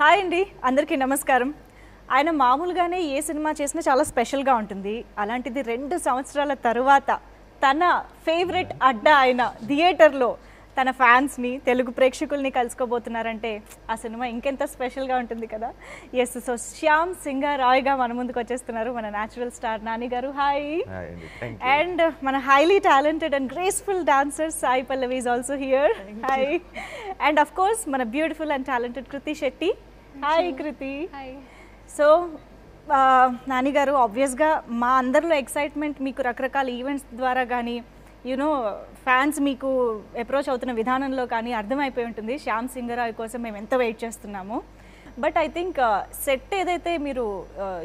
Hi అండి అందరికీ నమస్కారం. ఆయన మామూలుగానే ఏ సినిమా చేసినా చాలా స్పెషల్గా ఉంటుంది. అలాంటిది రెండు సంవత్సరాల తరువాత తన ఫేవరెట్ అడ్డా ఆయన థియేటర్లో తన ఫ్యాన్స్ని తెలుగు ప్రేక్షకుల్ని కలుసుకోబోతున్నారంటే ఆ సినిమా ఇంకెంత స్పెషల్గా ఉంటుంది కదా. ఎస్ సో శ్యామ్ సింగారాయ్గా మన ముందుకు వచ్చేస్తున్నారు మన natural star Nani garu. Hi Hi, Andy. Thank you. And మన highly talented and graceful dancer Sai Pallavi is also here hi and of course మన beautiful and talented Krithi Shetty hi Krithi so Nani garu ఆబ్వియస్గా మా అందరిలో excitement మీకు రకరకాల events ద్వారా కానీ you know fans మీకు అప్రోచ్ అవుతున్న విధానంలో కానీ అర్థమైపోయి ఉంటుంది. శ్యామ్ సింగరాయ్ కోసం మేము ఎంత వెయిట్ చేస్తున్నాము. బట్ ఐ థింక్ సెట్ ఏదైతే మీరు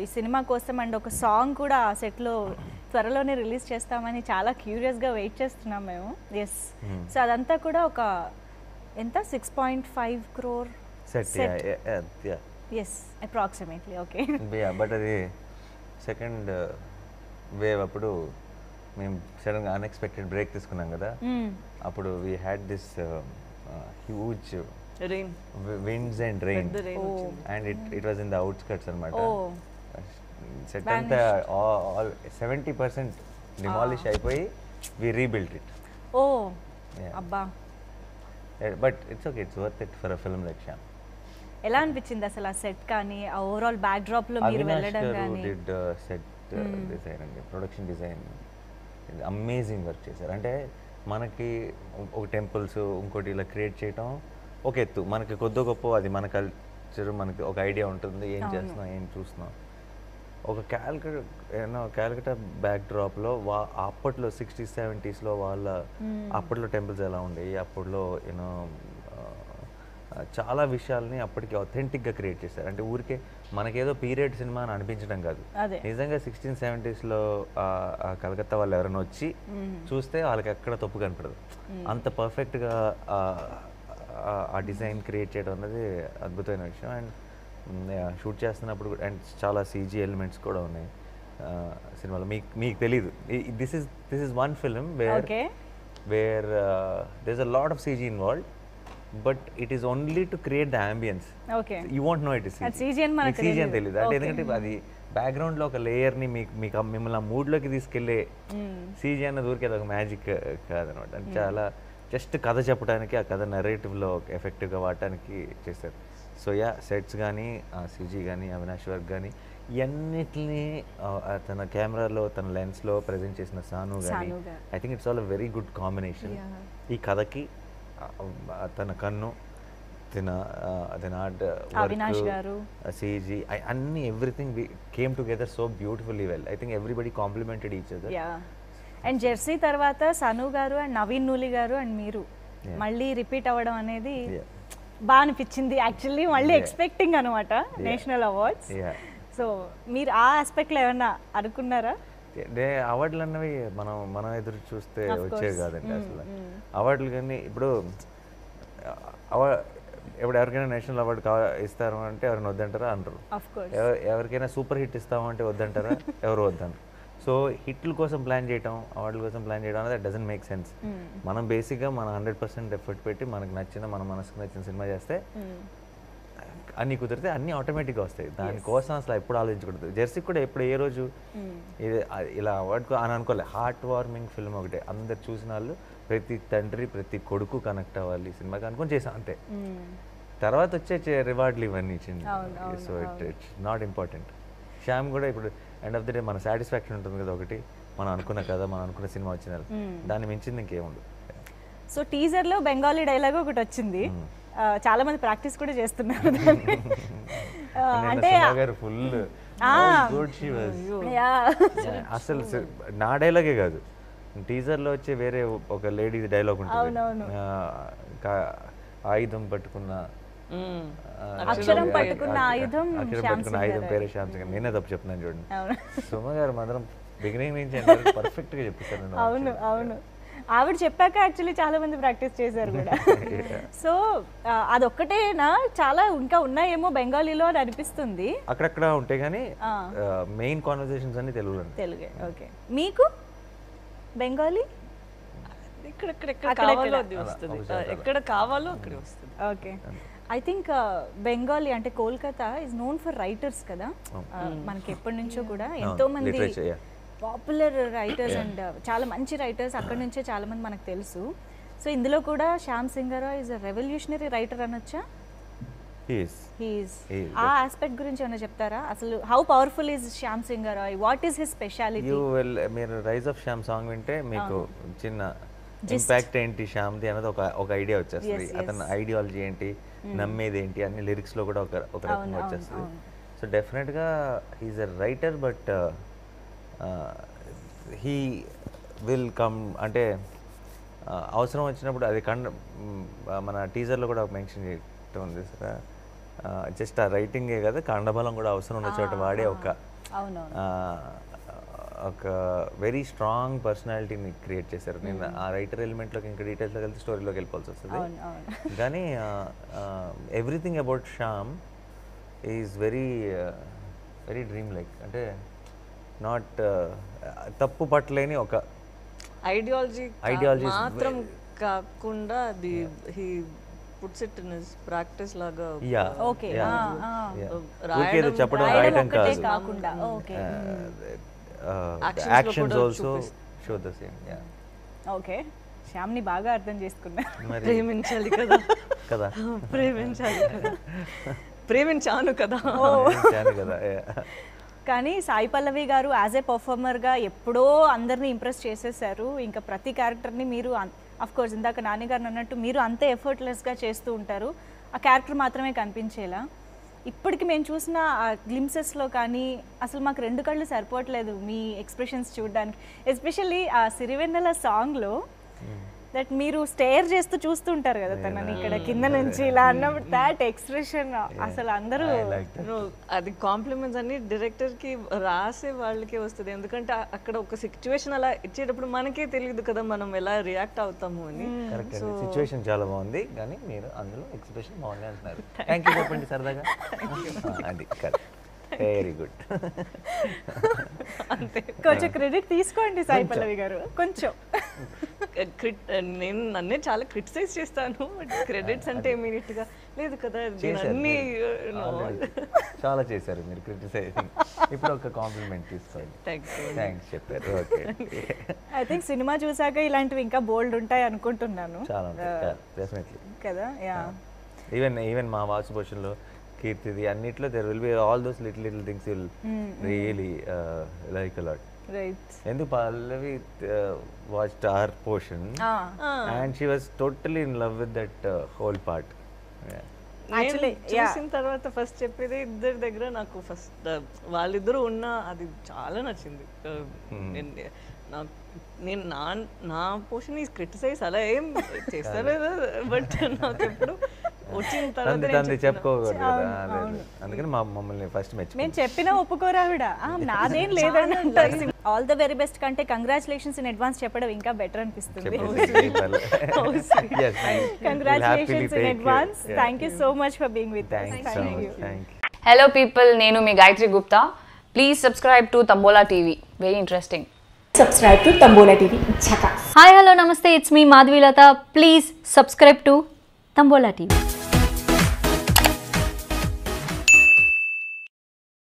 ఈ సినిమా కోసం అండ్ ఒక సాంగ్ కూడా ఆ సెట్లో త్వరలోనే రిలీజ్ చేస్తామని చాలా క్యూరియస్గా వెయిట్ చేస్తున్నాం మేము. ఎస్ సో అదంతా కూడా ఒక ఎంత? Six point five crore Yeah, yeah. Yes approximately okay Yeah, but అది సెకండ్ వేవ్ అప్పుడు మేము సడన్గా అన్ఎక్స్పెక్టెడ్ బ్రేక్ తీసుకున్నాం కదా. అప్పుడు we had this huge rain winds and rain and it it was in the outskirts అనమాట Oh. సెట్ అంతా all seventy percent demolish అయిపోయి we rebuilt it oh Yeah. అబ్బా. But it's okay it's worth it for a film like Shyam ఎలా అనిపించింది అసలు ఆ set కానీ ఆ ఓవరాల్ బ్యాక్ డ్రాప్లో మీరు వెళ్ళడం కానీ? సెట్ డిజైన్ అండి. ప్రొడక్షన్ డిజైన్ అమేజింగ్ వర్క్ చేశారు. అంటే మనకి ఒక టెంపుల్స్ ఇంకోటి ఇలా క్రియేట్ చేయటం ఒక ఎత్తు. మనకి కొద్ది గొప్ప అది మన కల్చర్ మనకి ఒక ఐడియా ఉంటుంది. ఏం చేస్తున్నాం ఏం చూస్తున్నాం. ఒక క్యాల్కట ఏమో క్యాల్కటా బ్యాక్ డ్రాప్లో వా అప్పట్లో సిక్స్టీస్ సెవెంటీస్లో వాళ్ళ అప్పట్లో టెంపుల్స్ ఎలా ఉండేవి? అప్పట్లో యూనో చాలా విషయాల్ని అప్పటికి అథెంటిక్గా క్రియేట్ చేశారు. అంటే ఊరికే మనకేదో పీరియడ్ సినిమా అని అనిపించడం కాదు. నిజంగా సిక్స్టీన్ సెవెంటీస్లో కలకత్తా వాళ్ళు ఎవరైనా వచ్చి చూస్తే వాళ్ళకి ఎక్కడ తప్పు కనపడదు. అంత పర్ఫెక్ట్గా ఆ డిజైన్ క్రియేట్ చేయడం అనేది అద్భుతమైన విషయం. అండ్ షూట్ చేస్తున్నప్పుడు అండ్ చాలా సీజీ ఎలిమెంట్స్ కూడా ఉన్నాయి సినిమాలో. మీకు మీకు తెలీదు. This is this is one film where where does a lot of CG involve but it is only to create the ambience. You won't know it is CG. అని తెలియదు అంటే. ఎందుకంటే అది background లో ఒక లేయర్ని మీకు మీకు మిమ్మల్ని ఆ మూడ్లోకి తీసుకెళ్ళే సీజీ అన్నది ఊరికే అది ఒక మ్యాజిక్ కాదనమాట. అంటే చాలా జస్ట్ కథ చెప్పడానికి ఆ కథ నెరేటివ్లో ఎఫెక్టివ్గా వాడటానికి చేశారు. సో యా సెట్స్ కానీ ఆ సీజీ కానీ అవినాష్ వర్క్ కానీ ఇవన్నిటిని తన కెమెరాలో తన లెన్స్లో ప్రజెంట్ చేసిన సాను కానీ. I think it's all a very good combination ఈ కథకి తన కన్ను తన తన ఆర్ట్ అవినాష్ గారు. సిజీ అన్ని everything came together so beautifully well I think everybody complemented each other yeah and Jersey తర్వాత సను గారు అండ్ నవీన్ నూలి గారు అండ్ మీరు. మళ్ళీ రిపీట్ అవ్వడం అనేది. బాగా అనిపించింది యాక్చువల్లీ మళ్ళీ. ఎక్స్పెక్టింగ్ అనమాట నేషనల్ అవార్డ్స్. సో మీరు ఆ ఆస్పెక్ట్లో ఏమన్నా అనుకున్నారా డే అవార్డులు అన్నవి మనం మనం ఎదురు చూస్తే వచ్చేవి course. కాదండి Mm, అసలు. mm. అవార్డులు కానీ ఇప్పుడు ఇప్పుడు ఎవరికైనా నేషనల్ అవార్డు ఇస్తారు అంటే ఎవరైనా వద్దంటారా? ఎవ- ఎవరికైనా సూపర్ హిట్ ఇస్తామంటే వద్దంటారా? ఎవరు వద్దంటారు సో హిట్ల కోసం ప్లాన్ చేయటం అవార్డుల కోసం ప్లాన్ చేయడం అనేది డజంట్ మేక్ సెన్స్. మనం బేసిక్గా మన హండ్రెడ్ పర్సెంట్ ఎఫర్ట్ పెట్టి మనకు నచ్చిన మన మనసుకు నచ్చిన సినిమా చేస్తే అన్ని కుదిరితే అన్ని ఆటోమేటిక్గా వస్తాయి. దానికోసం అసలు ఎప్పుడు ఆలోచించకూడదు. జెర్సీ కూడా ఎప్పుడు ఏ రోజు ఇది ఆ- ఇలా అవార్డు అని అనుకోలే. హార్ట్ వార్మింగ్ ఫిల్మ్ ఒకటే. అందరు చూసిన వాళ్ళు ప్రతి తండ్రి ప్రతి కొడుకు కనెక్ట్ అవ్వాలి సినిమాకి అనుకొని చేసాం అంతే. తర్వాత వచ్చే రివార్డులు ఇవన్నీ ఇచ్చింది so it it's not important Shyam కూడా ఇప్పుడు ఎండ్ ఆఫ్ ది డే మన సాటిస్ఫాక్షన్ ఉంటుంది కదా ఒకటి. మనం అనుకున్న కదా మనం అనుకున్న సినిమా వచ్చిన దాన్ని మించింది ఇంకేముండదు. సో టీజర్లో బెంగాలీ డైలాగ్ ఒకటి వచ్చింది. ఆ, చాలా మంది ప్రాక్టీస్ కూడా చేస్తున్నారు దాన్ని. అంటే గారు ఫుల్ అసలు నా డైలాగే కాదు. టీజర్లో వచ్చే వేరే ఒక లేడీ డైలాగ్. ఉంటుంది. ఆయుధం పట్టుకున్న అక్షరం పట్టుకున్న ఆయుధం పట్టుకున్న ఆయుధం గారు. పేరే శ్యామ్ సింగ్ నేనే తప్పు చెప్తున్నాను చూడండి. సుమ గారు మాత్రం బిగినింగ్ నుంచి పర్ఫెక్ట్గా చెప్పేశారు నేను అవును అవును. ఆవిడ చెప్పాక యాక్చువల్లీ చాలా మంది ప్రాక్టీస్ చేశారు కూడా. సో అదొక్కటేనా? చాలా ఇంకా ఉన్నాయేమో బెంగాలీలో అని అనిపిస్తుంది. అక్కడక్కడ ఉంటాయి కానీ. మెయిన్ కాన్వర్సేషన్స్ అన్ని తెలుగులో తెలుగే ఓకే మీకు? బెంగాలీ? ఇక్కడ ఇక్కడ? కావాలో వస్తుంది. ఎక్కడ కావాలో అక్కడ వస్తుంది. ఓకే ఐ థింక్ బెంగాలీ అంటే Kolkata is known for writers కదా. Uh, మనకి ఎప్పటి నుంచో కూడా ఎంతో మంది. పాపులర్ రైటర్స్ అండ్ చాలా మంచి రైటర్స్ అక్కడ నుంచే చాలా మంది మనకు తెలుసు. సో ఇందులో కూడా శ్యామ్ సింగరా ఇస్ అ రెవల్యూషనరీ రైటర్ అనొచ్చా? ఆ ఆస్పెక్ట్ గురించి ఏమైనా చెప్తారా? అసలు how powerful is Shyam Singha? What is his speciality you will మీరు రైజ్ ఆఫ్ శ్యామ్ సాంగ్ వింటే మీకు చిన్న ఇంపాక్ట్ ఏంటి శ్యామ్ది అనేది ఒక ఒక ఐడియా వచ్చేస్తుంది. అతని ఐడియాలజీ ఏంటి నమ్మేది ఏంటి అన్ని లిరిక్స్లో కూడా ఒక ఒక రకంగా వచ్చేస్తుంది. సో డెఫినెట్గా he is a writer but he will come అంటే అవసరం వచ్చినప్పుడు అది కండ మన టీజర్లో కూడా మెన్షన్ చేయటం ఉంది సార్. జస్ట్ ఆ రైటింగే కదా కండబలం కూడా అవసరం ఉన్న చోట వాడే ఒక ఒక వెరీ స్ట్రాంగ్ పర్సనాలిటీని క్రియేట్ చేశారు. నేను ఆ రైటర్ ఎలిమెంట్లోకి ఇంకా డీటెయిల్స్లో కలిసి స్టోరీలోకి వెళ్ళిపోవాల్సి వస్తుంది. కానీ everything about Shyam is very very dream like అంటే నాట్ తప్పు పట్టలేని ఒక ఐడియాలజీ Ideology is మాత్రం కాకుండా అది he puts it in his practice లాగా యా Okay, ah, ah. ఊరికే ఏదో చెప్పడం రాయడం కాకుండా okay actions also show the same ya okay శ్యామ్ని బాగా అర్థం చేసుకున్నా. ప్రేమించాలి కదా. కదా? ప్రేమించాలి కదా. ప్రేమించాను కదా. ప్రేమించాను కదా yeah. కానీ సాయి పల్లవి గారు యాజ్ ఏ పర్ఫార్మర్గా ఎప్పుడో అందరినీ ఇంప్రెస్ చేసేసారు. ఇంకా ప్రతి క్యారెక్టర్ని మీరు అఫ్ కోర్స్ ఇందాక నాని గారు అన్నట్టు మీరు అంతే ఎఫర్ట్లెస్గా చేస్తూ ఉంటారు. ఆ క్యారెక్టర్ మాత్రమే కనిపించేలా. ఇప్పటికి మేము చూసిన ఆ గ్లిమ్సెస్లో కానీ అసలు మాకు రెండు కళ్ళు సరిపోవట్లేదు మీ ఎక్స్ప్రెషన్స్ చూడడానికి. ఎస్పెషల్లీ ఆ సిరివెన్నెల సాంగ్లో దట్ మీరు స్టేర్ చేస్తూ చూస్తుంటారు కదా తనని ఇక్కడ కింద నుంచి ఇలా అన్నప్పుడు దాట్ ఎక్స్ప్రెషన్ అసలు అందరూ అది కాంప్లిమెంట్స్ అన్ని డైరెక్టర్కి రాసే వాళ్ళకే వస్తుంది. ఎందుకంటే అక్కడ ఒక సిచ్యువేషన్ అలా ఇచ్చేటప్పుడు మనకే తెలియదు కదా మనం ఎలా రియాక్ట్ అవుతాము అని. సిచ్యువేషన్ చాలా బాగుంది కానీ మీరు అందులో ఎక్స్ప్రెషన్ బాగుంది అంటున్నారు. థ్యాంక్ యూ చెప్పండి సరదాగా. ఆ, అది కరెక్ట్ వెరీ గుడ్ కొంచెం క్రెడిట్ తీసుకోండి సాయి పల్లవి గారు. కొంచెం. క్రిట్ నేను నన్నే చాలా క్రిటిసైజ్ చేస్తాను క్రెడిట్స్ అంటే ఇమీడియట్గా లేదు కదా అన్ని know, చాలా చేశారు మీరు క్రిటిసైజింగ్ ఇప్పుడు ఒక కాంప్లిమెంట్ తీసుకోండి. థ్యాంక్స్ చెప్పారు. ఓకే ఐ థింక్ సినిమా చూసాక ఇలాంటివి ఇంకా బోల్డ్ ఉంటాయి అనుకుంటున్నాను. చాలా డెఫినెట్లీ కదా యా ఈవెన్ ఈవెన్ మా వాచ్ పోర్షన్లో కీర్తిది అన్నిట్లో there will be all those little little things will really like a lot right ఎందుకు Pallavi watch or portion and she was totally in love with that whole part. చూసిన తర్వాత first చెప్పేది ఇద్దరి దగ్గర నాకు ఫస్ట్ వాళ్ళిద్దరూ ఉన్న అది చాలా నచ్చింది. Uh, నేను- నాకు నేను నా నా పోషన్ ఈ క్రిటిసైజ్ అలా ఏం చేస్తలేదు బట్ నాకు ఎప్పుడు వచ్చిన తర్వాత తంది నేను. చెప్పుకోకూడదు కదా. అందుకని మా మమ్మల్ని ఫస్ట్ మెచ్చు మేము చెప్పినా ఒప్పుకోరా ఆవిడ? ఆ, నాదేం లేదని అంటారు. ఆల్ ద వెరీ బెస్ట్ కంటే కంగ్రాచులేషన్స్ ఇన్ అడ్వాన్స్ చెప్పడం ఇంకా బెటర్ అనిపిస్తుంది. Congratulations in advance thank you so much for being with hello people నేను మీ Gayatri Gupta. Please subscribe to Tambola TV very interesting to Tambola TV. Chaka. Hi hello నమస్తే it's me Madhavilatha please subscribe to Tambola TV